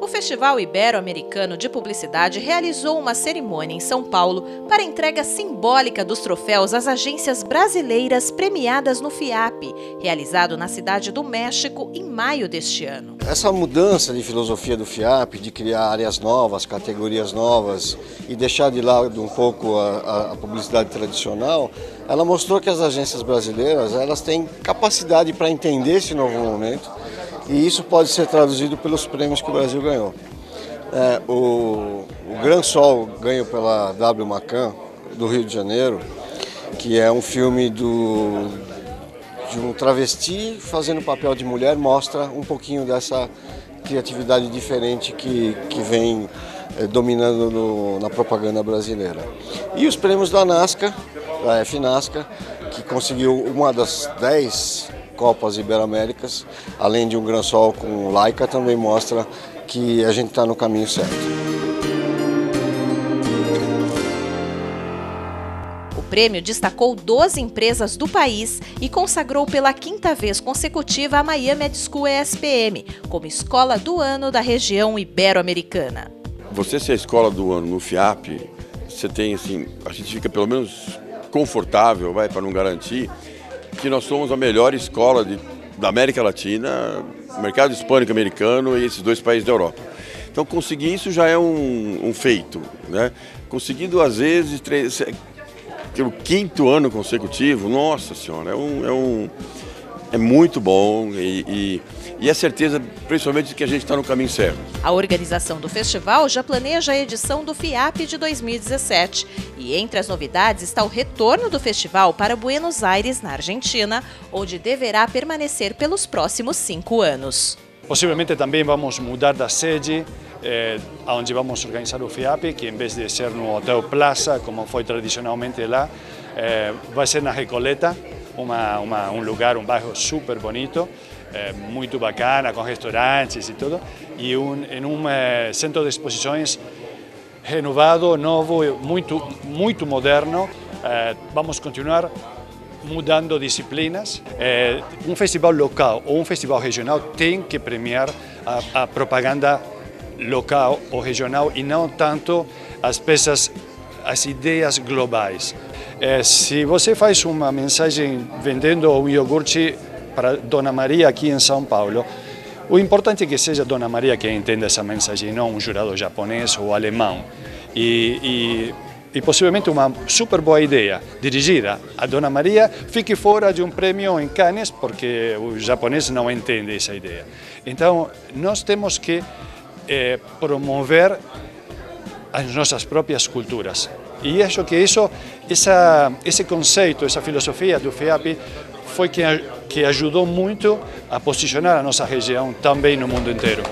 O Festival Ibero-Americano de Publicidade realizou uma cerimônia em São Paulo para entrega simbólica dos troféus às agências brasileiras premiadas no FIAP, realizado na cidade do México em maio deste ano. Essa mudança de filosofia do FIAP, de criar áreas novas, categorias novas e deixar de lado um pouco a, a publicidade tradicional, ela mostrou que as agências brasileiras elas têm capacidade para entender esse novo momento e isso pode ser traduzido pelos prêmios que o Brasil ganhou. É, o, o Gran Sol ganhou pela W Macan, do Rio de Janeiro, que é um filme do, de um travesti fazendo papel de mulher, mostra um pouquinho dessa criatividade diferente que, que vem é, dominando no, na propaganda brasileira. E os prêmios da NASCA, da FNASCA, que conseguiu uma das dez Copas Ibero-Américas, além de um Gran Sol com Laika, também mostra que a gente está no caminho certo. O prêmio destacou 12 empresas do país e consagrou pela quinta vez consecutiva a Miami Ed School ESPM como escola do ano da região ibero-americana. Você ser a escola do ano no FIAP, você tem assim, a gente fica pelo menos confortável, vai, para não garantir, que nós somos a melhor escola de, da América Latina, mercado hispânico americano e esses dois países da Europa. Então conseguir isso já é um, um feito, né? Conseguindo às vezes três, pelo quinto ano consecutivo, nossa senhora, é um, é um é muito bom e, e, e é certeza, principalmente, de que a gente está no caminho certo. A organização do festival já planeja a edição do FIAP de 2017. E entre as novidades está o retorno do festival para Buenos Aires, na Argentina, onde deverá permanecer pelos próximos cinco anos. Possivelmente também vamos mudar da sede, eh, onde vamos organizar o FIAP, que em vez de ser no Hotel Plaza, como foi tradicionalmente lá, eh, vai ser na Recoleta, uma, uma, um lugar, um bairro super bonito, eh, muito bacana, com restaurantes e tudo, e um, em um eh, centro de exposições renovado, novo, muito, muito moderno. Eh, vamos continuar mudando disciplinas. Eh, um festival local ou um festival regional tem que premiar a, a propaganda local ou regional e não tanto as peças, as ideias globais. É, se você faz uma mensagem vendendo um iogurte para Dona Maria aqui em São Paulo, o importante é que seja Dona Maria que entenda essa mensagem, não um jurado japonês ou alemão. E, e, e possivelmente uma super boa ideia dirigida a Dona Maria fique fora de um prêmio em Cannes, porque o japonês não entende essa ideia. Então, nós temos que eh, promover as nossas próprias culturas. E acho que isso, essa, esse conceito, essa filosofia do FEAP foi que, que ajudou muito a posicionar a nossa região também no mundo inteiro.